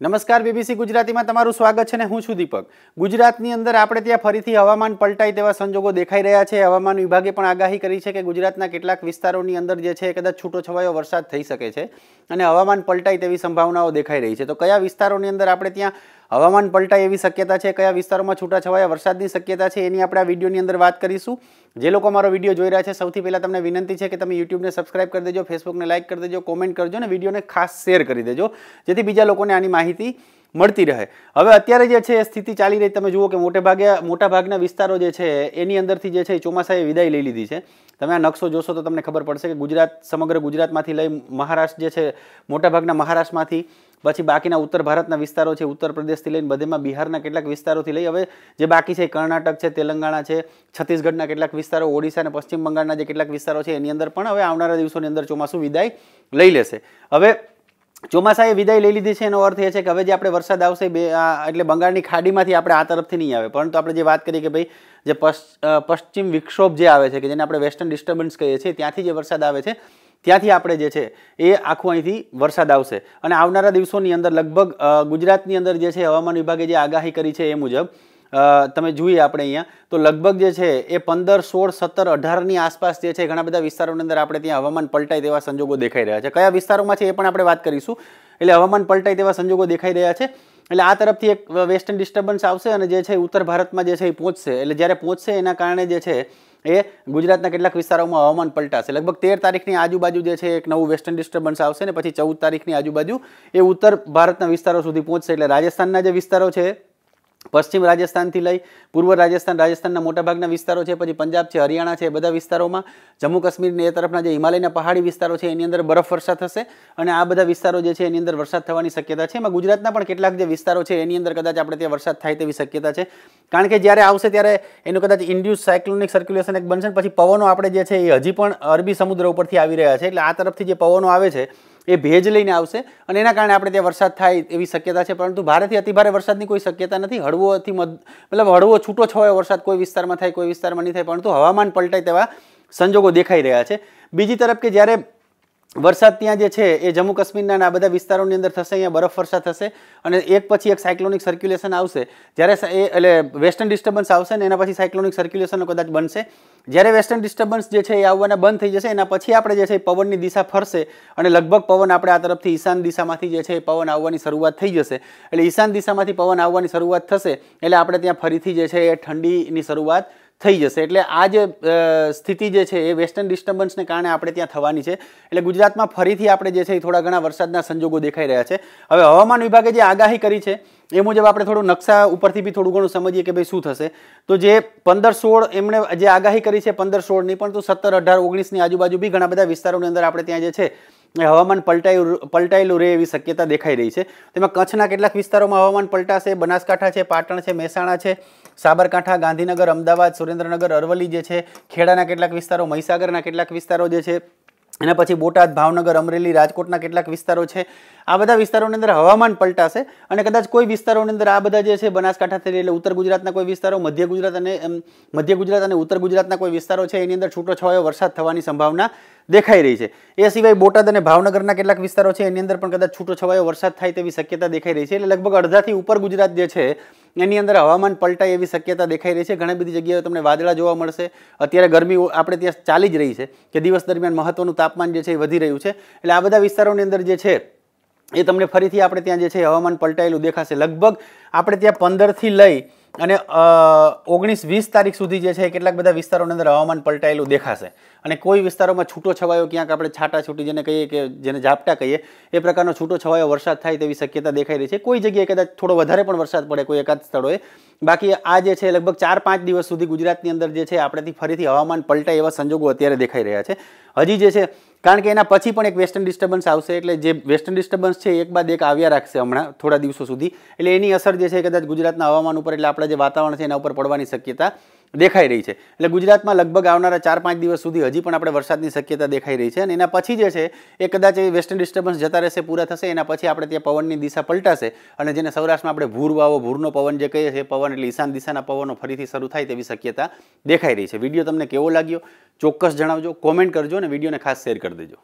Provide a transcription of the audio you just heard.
નમસ્કાર બીબીસી ગુજરાતીમાં તમારું સ્વાગત છે ને હું છું દીપક. ગુજરાતની અંદર આપણે ત્યાં ફરીથી હવામાન પલટાય તેવા સંજોગો દેખાઈ રહ્યા છે. હવામાન વિભાગે પણ આગાહી કરી છે કે ગુજરાતના કેટલાક વિસ્તારોની અંદર જે છે કદાચ છૂટો છવાયો વરસાદ થઈ શકે છે અને હવામાન પલટાય તેવી સંભાવનાઓ દેખાઈ રહી છે. તો કયા વિસ્તારોની અંદર આપણે ત્યાં હવામાન પલટાય એવી શક્યતા છે, કયા વિસ્તારોમાં છૂટાછવાયા વરસાદની શક્યતા છે, એની આપણે આ વિડીયોની અંદર વાત કરીશું. જે લોકો મારો વીડિયો જોઈ રહ્યા છે, સૌથી પહેલાં તમને વિનંતી છે કે તમે યુટ્યુબને સબસ્ક્રાઇબ કરી દેજો ફેસબુકને લાઇક કરી દેજો કોમેન્ટ કરજો અને વિડીયોને ખાસ શેર કરી દેજો. જેથી બીજા લોકોને આની માહિતી મળતી રહે. હવે અત્યારે જે છે સ્થિતિ ચાલી રહી, તમે જુઓ કે મોટે ભાગે, મોટા ભાગના વિસ્તારો જે છે, એની અંદરથી જે છે ચોમાસાએ વિદાય લઈ લીધી છે. તમે આ નકશો જોશો તો તમને ખબર પડશે કે ગુજરાત, સમગ્ર ગુજરાતમાંથી લઈ મહારાષ્ટ્ર જે છે મોટાભાગના મહારાષ્ટ્રમાંથી, પછી બાકીના ઉત્તર ભારતના વિસ્તારો છે, ઉત્તર પ્રદેશથી લઈને બધેમાં બિહારના કેટલાક વિસ્તારોથી લઈ, હવે જે બાકી છે કર્ણાટક છે, તેલંગાણા છે, છત્તીસગઢના કેટલાક વિસ્તારો, ઓડિશા અને પશ્ચિમ બંગાળના જે કેટલાક વિસ્તારો છે એની અંદર પણ હવે આવનારા દિવસોની અંદર ચોમાસું વિદાય લઈ લેશે. હવે ચોમાસાએ વિદાય લઈ લીધી છે, એનો અર્થ એ છે કે હવે જે આપણે વરસાદ આવશે બે એટલે બંગાળની ખાડીમાંથી આપણે આ તરફથી નહીં આવે. પરંતુ આપણે જે વાત કરીએ કે ભાઈ, જે પશ્ચિમ વિક્ષોભ જે આવે છે, કે જેને આપણે વેસ્ટર્ન ડિસ્ટર્બન્સ કહીએ છીએ, ત્યાંથી જે વરસાદ આવે છે, ત્યાંથી આપણે જે છે, એ આખું અહીંથી વરસાદ આવશે. અને આવનારા દિવસોની અંદર લગભગ ગુજરાતની અંદર જે છે, હવામાન વિભાગે જે આગાહી કરી છે એ મુજબ તમે જોઈએ આપણે અહીંયા. તો લગભગ જે છે એ પંદર, સોળ, સત્તર, અઢારની આસપાસ જે છે ઘણા બધા વિસ્તારોની અંદર આપણે ત્યાં હવામાન પલટાય તેવા સંજોગો દેખાઈ રહ્યા છે. કયા વિસ્તારોમાં છે એ પણ આપણે વાત કરીશું. એટલે હવામાન પલટાય તેવા સંજોગો દેખાઈ રહ્યા છે. એટલે આ તરફથી એક વેસ્ટર્ન ડિસ્ટર્બન્સ આવશે અને જે છે ઉત્તર ભારતમાં જે છે એ પહોંચશે. એટલે જ્યારે પહોંચશે એના કારણે જે છે એ ગુજરાતના કેટલાક વિસ્તારોમાં હવામાન પલટાશે. લગભગ તેર તારીખની આજુબાજુ જે છે એક નવું વેસ્ટર્ન ડિસ્ટર્બન્સ આવશે ને પછી ચૌદ તારીખની આજુબાજુ એ ઉત્તર ભારતના વિસ્તારો સુધી પહોંચશે. એટલે રાજસ્થાનના જે વિસ્તારો છે પશ્ચિમ રાજસ્થાનથી લઈ પૂર્વ રાજસ્થાન, રાજસ્થાનના મોટાભાગના વિસ્તારો છે, પછી પંજાબ છે, હરિયાણા છે બધા વિસ્તારોમાં જમ્મુ કાશ્મીરની એ તરફના જે હિમાલયના પહાડી વિસ્તારો છે, એની અંદર બરફ વરસાદ થશે અને આ બધા વિસ્તારો જે છે, એની અંદર વરસાદ થવાની શક્યતા છે. એમાં ગુજરાતના પણ કેટલાક જે વિસ્તારો છે, એની અંદર કદાચ આપણે ત્યાં વરસાદ થાય તેવી શક્યતા છે. કારણ કે જ્યારે આવશે ત્યારે એનું કદાચ ઇન્ડ્યુસ સાયક્લોનિક સર્ક્યુલેશન એક બનશે પછી પવનો આપણે જે છે, એ હજી પણ અરબી સમુદ્ર ઉપરથી આવી રહ્યા છે. એટલે આ તરફથી જે પવનો આવે છે એ ભેજ લઈને આવશે અને એના કારણે આપણે ત્યાં વરસાદ થાય એવી શક્યતા છે, પરંતુ ભારેથી અતિભારે વરસાદની કોઈ શક્યતા નથી. હળવોથી મતલબ હળવો છૂટો છવાયો વરસાદ કોઈ વિસ્તારમાં થાય, કોઈ વિસ્તારમાં નહીં થાય, પરંતુ હવામાન પલટાય તેવા સંજોગો દેખાઈ રહ્યા છે. બીજી તરફ કે જ્યારે વરસાદ ત્યાં જે છે, એ જમ્મુ કાશ્મીરના આ બધા વિસ્તારોની અંદર થશે, અહીંયા બરફ વર્ષા થશે અને એક પછી એક સાયક્લોનિક સર્ક્યુલેશન આવશે. જ્યારે એ એટલે વેસ્ટર્ન ડિસ્ટર્બન્સ આવશે ને એના પછી સાયક્લોનિક સર્ક્યુલેશન કદાચ બનશે. જ્યારે વેસ્ટર્ન ડિસ્ટર્બન્સ જે છે, એ આવવાના બંધ થઈ જશે, એના પછી આપણે જે છે પવનની દિશા ફરશે અને લગભગ પવન આપણે આ તરફથી ઈશાન દિશામાંથી જે છે, એ પવન આવવાની શરૂઆત થઈ જશે. એટલે ઈશાન દિશામાંથી પવન આવવાની શરૂઆત થશે, એટલે આપણે ત્યાં ફરીથી જે છે, એ ઠંડીની શરૂઆત થઈ જશે. એટલે આ જે સ્થિતિ જે છે એ વેસ્ટર્ન ડિસ્ટર્બન્સને કારણે આપણે ત્યાં થવાની છે. એટલે ગુજરાતમાં ફરીથી આપણે જે છે એ થોડા ઘણા વરસાદના સંજોગો દેખાઈ રહ્યા છે. હવે હવામાન વિભાગે જે આગાહી કરી છે, એ મુજબ આપણે થોડું નકશા ઉપરથી બી થોડું ઘણું સમજીએ કે ભાઈ શું થશે. તો જે પંદર સોળ એમણે જે આગાહી કરી છે પંદર સોળની પણ તો સત્તર અઢાર ઓગણીસની આજુબાજુ બી ઘણા બધા વિસ્તારોની અંદર આપણે ત્યાં જે છે હવામાન પલટાયું પલટાયેલું રહે એવી શક્યતા દેખાઈ રહી છે. તેમાં કચ્છના કેટલાક વિસ્તારોમાં હવામાન પલટાશે બનાસકાંઠા છે, પાટણ છે, મહેસાણા છે, સાબરકાંઠા, ગાંધીનગર, અમદાવાદ, સુરેન્દ્રનગર, અરવલ્લી જે છે, ખેડાના કેટલાક વિસ્તારો, મહીસાગરના કેટલાક વિસ્તારો જે છે એના પછી બોટાદ, ભાવનગર, અમરેલી, રાજકોટના કેટલાક વિસ્તારો છે. આ બધા વિસ્તારોની અંદર હવામાન પલટાશે અને કદાચ કોઈ વિસ્તારોની અંદર આ બધા જે છે બનાસકાંઠાથી એટલે ઉત્તર ગુજરાતના કોઈ વિસ્તારો, મધ્ય ગુજરાત અને મધ્ય ગુજરાત અને ઉત્તર ગુજરાતના કોઈ વિસ્તારો છે, એની અંદર છૂટોછવાયો વરસાદ થવાની સંભાવના દેખાઈ રહી છે. એ સિવાય બોટાદ અને ભાવનગરના કેટલાક વિસ્તારો છે, એની અંદર પણ કદાચ છૂટો છવાયો વરસાદ થાય તેવી શક્યતા દેખાઈ રહી છે. એટલે લગભગ અડધાથી ઉપર ગુજરાત જે છે એની અંદર હવામાન પલટાય એવી શક્યતા દેખાઈ રહી છે. ઘણી બધી જગ્યાએ તમને વાદળા જોવા મળશે. અત્યારે ગરમી આપણે ત્યાં ચાલી જ રહી છે કે દિવસ દરમિયાન મહત્વનું તાપમાન જે છે એ વધી રહ્યું છે. એટલે આ બધા વિસ્તારોની અંદર જે છે એ તમને ફરીથી આપણે ત્યાં જે છે હવામાન પલટાયેલું દેખાશે. લગભગ આપણે ત્યાં પંદરથી લઈ અને ઓગણીસ વીસ તારીખ સુધી જે છે કેટલાક બધા વિસ્તારોની અંદર હવામાન પલટાયેલું દેખાશે. અને કોઈ વિસ્તારોમાં છૂટો છવાયો ક્યાંક આપણે છાટા છૂટી જેને કહીએ કે જેને ઝાપટા કહીએ, એ પ્રકારનો છૂટો છવાયો વરસાદ થાય તેવી શક્યતા દેખાઈ રહી છે. કોઈ જગ્યાએ કદાચ થોડો વધારે પણ વરસાદ પડે કોઈ એકાદ સ્થળોએ. બાકી આ જે છે લગભગ ચાર પાંચ દિવસ સુધી ગુજરાતની અંદર જે છે આપણેથી ફરીથી હવામાન પલટાય એવા સંજોગો અત્યારે દેખાઈ રહ્યા છે. હજી જે છે કારણ કે એના પછી પણ એક વેસ્ટર્ન ડિસ્ટર્બન્સ આવશે, એટલે જે વેસ્ટર્ન ડિસ્ટર્બન્સ છે એક બાદ એક આવ્યા રાખશે હમણાં, થોડા દિવસો સુધી. એટલે એની અસર જે છે કદાચ ગુજરાતના હવામાન ઉપર, એટલે આપણા જે વાતાવરણ છે એના ઉપર પડવાની શક્યતા. દેખાઈ રહી છે. એટલે ગુજરાતમાં લગભગ આવનારા ચાર પાંચ દિવસ સુધી હજી પણ આપણે વરસાદની શક્યતા દેખાઈ રહી છે અને એના પછી જે છે, એ કદાચ એ વેસ્ટર્ન ડિસ્ટર્બન્સ જતા રહેશે, પૂરા થશે, એના પછી આપણે ત્યાં પવનની દિશા પલટાશે અને જેને સૌરાષ્ટ્રમાં આપણે ભૂર વાવો, ભૂરનો પવન જે કહીએ છીએ, પવન એટલે ઈશાન દિશાના પવનો ફરીથી શરૂ થાય તેવી શક્યતા દેખાઈ રહી છે. વીડિયો તમને કેવો લાગ્યો? ચોક્કસ જણાવજો કોમેન્ટ કરજો અને વિડીયોને ખાસ શેર કરી દેજો.